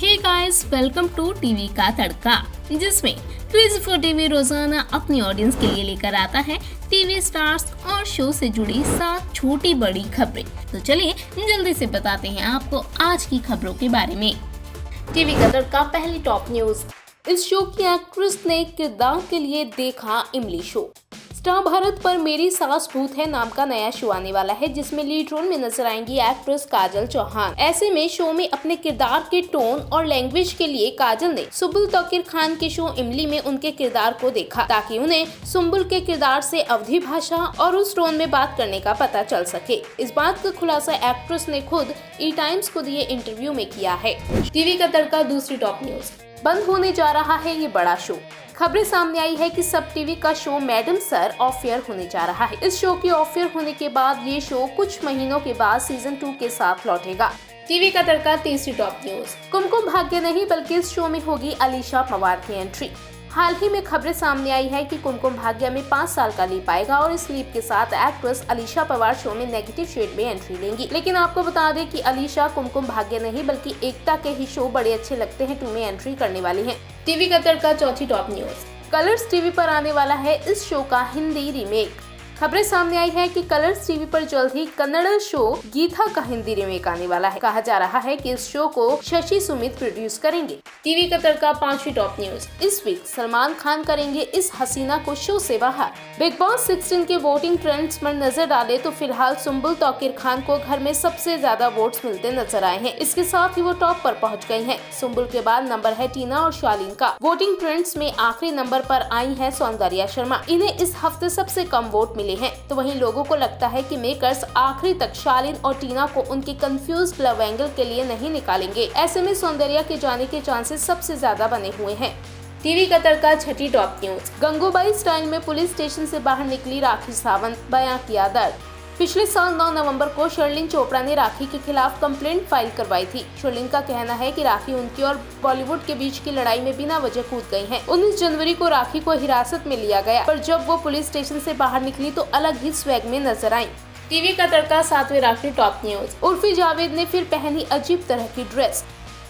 Hey guys welcome to TV का तड़का, जिसमें क्रिज फॉर टीवी रोज़ाना अपनी ऑडियंस के लिए लेकर आता है टीवी स्टार्स और शो से जुड़ी सात छोटी बड़ी खबरें। तो चलिए, जल्दी से बताते हैं आपको आज की खबरों के बारे में। टीवी का तड़का, पहली टॉप न्यूज़ इस शो की एक्ट्रेस ने किरदार के लिए देखा इमली शो स्टार भारत पर मेरी सास भूत है नाम का नया शो आने वाला है, जिसमें लीड रोल में नज़र आएँगी एक्ट्रेस काजल चौहान। ऐसे में शो में अपने किरदार के टोन और लैंग्वेज के लिए काजल ने सुबुल तौकीर खान के शो इमली में उनके किरदार को देखा, ताकि उन्हें सुम्बुल के किरदार से अवधि भाषा और उस टोन में बात करने का पता चल सके। इस बात का खुलासा एक्ट्रेस ने खुद ई टाइम्स को दिए इंटरव्यू में किया है। टीवी का तड़का, दूसरी टॉप न्यूज़। बंद होने जा रहा है ये बड़ा शो। खबरें सामने आई है कि सब टीवी का show madam sir off air होने जा रहा है। इस शो के ऑफ़ एयर होने के बाद ये शो कुछ महीनों के बाद सीज़न टू के साथ लौटेगा। टीवी का तड़का, तीसरी टॉप न्यूज़। कुमकुम भाग्य नहीं, बल्कि इस शो में होगी अलीशा पवार की एंट्री हाल ही में खबरें सामने आई है कि कुमकुम भाग्य में पाँच साल का लीप आएगा और इस लीप के साथ एक्ट्रेस अलीशा पवार शो में नेगेटिव शेड में एंट्री लेंगी। लेकिन आपको बता दें कि अलीशा कुमकुम भाग्य नहीं, बल्कि एकता के ही शो बड़े अच्छे लगते हैं, टू में एंट्री करने वाली है। टीवी का तड़का, चौथी टॉप न्यूज़। कलर्स टीवी पर आने वाला है इस शो का हिंदी रीमेक। खबरें सामने आई है कि कलर्स टीवी पर जल्द ही कन्नड़ शो गीता का हिंदी रीमेक आने वाला है। कहा जा रहा है कि इस शो को शशि सुमित प्रोड्यूस करेंगे। टीवी का तड़का पांचवी टॉप न्यूज़ इस वीक सलमान खान करेंगे इस हसीना को शो से बाहर। बिग बॉस 16 के वोटिंग ट्रेंड्स पर नज़र डाले तो फ़िलहाल सुम्बुल तोकिर खान को घर में सबसे ज़्यादा वोट मिलते नज़र आए हैं। इसके साथ ही वो टॉप पर पहुँच गई हैं। सुम्बुल के बाद नंबर है टीना और शालीन का। वोटिंग ट्रेंड्स में आखिरी नंबर पर आई है सौंदर्या शर्मा। इन्हें इस हफ़्ते सबसे कम वोट मिले हैं। तो वहीं लोगों को लगता है कि मेकर्स आखिरी तक शालीन और टीना को उनके कंफ्यूज लव एंगल के लिए नहीं निकालेंगे। ऐसे में सौंदर्या के जाने के चांसेस सबसे ज़्यादा बने हुए हैं। टीवी का तड़का, छठी टॉप न्यूज़। गंगूबाई स्टाइल में पुलिस स्टेशन से बाहर निकली राखी सावंत, बयां किया दर्द। पिछले साल 9 नवंबर को शर्लिन चोपड़ा ने राखी के खिलाफ कंप्लेंट फ़ाइल करवाई थी। शर्लिन का कहना है कि राखी उनकी और बॉलीवुड के बीच की लड़ाई में बिना वजह कूद गई हैं। 19 जनवरी को राखी को हिरासत में लिया गया, पर जब वो पुलिस स्टेशन से बाहर निकली तो अलग ही स्वैग में नज़र आई। टीवी का तड़का सातवें राखी टॉप न्यूज़। उर्फी जावेद ने फिर पहनी अजीब तरह की ड्रेस।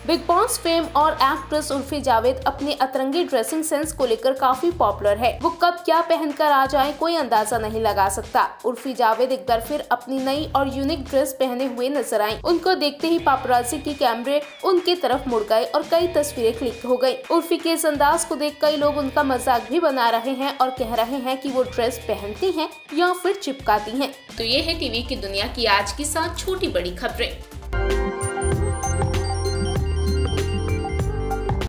बिग बॉस फेम और एक्ट्रेस उर्फी जावेद अपने अतरंगी ड्रेसिंग सेंस को लेकर काफ़ी पॉपुलर है। वो कब क्या पहनकर आ जाए कोई अंदाज़ा नहीं लगा सकता। उर्फी जावेद एक बार फिर अपनी नई और यूनिक ड्रेस पहने हुए नज़र आई। उनको देखते ही पापराजी के कैमरे उनके तरफ़ मुड़ गए और कई तस्वीरें क्लिक हो गई उर्फी के इस अंदाज को देख कई लोग उनका मज़ाक भी बना रहे हैं और कह रहे हैं की वो ड्रेस पहनती है या फिर चिपकाती है। तो ये है टीवी की दुनिया की आज की सात छोटी बड़ी खबरें।